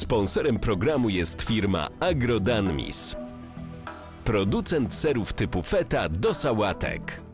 Sponsorem programu jest firma Agrodanmis. Producent serów typu feta do sałatek.